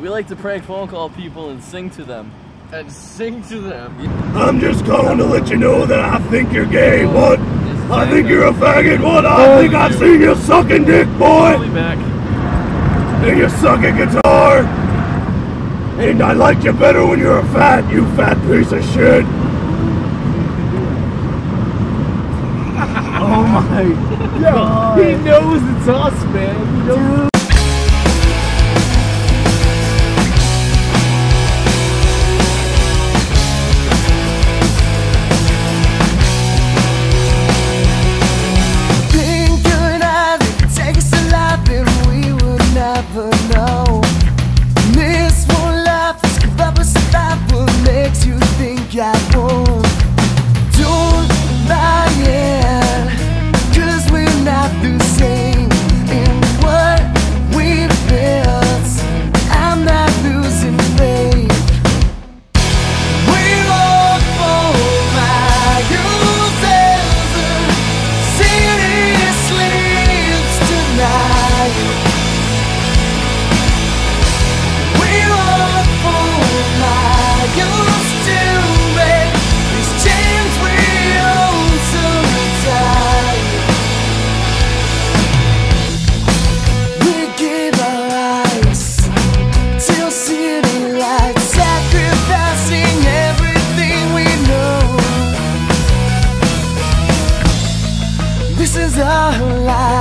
We like to prank phone call people and sing to them. And sing to them. I'm just calling to let you know that I think you're gay. Oh, what? I think you're a faggot. What? I oh, think I've seen you sucking dick, boy. back. And you suck a guitar. And I liked you better when you were fat, you fat piece of shit. Oh my god. He knows it's us, man. He knows alive.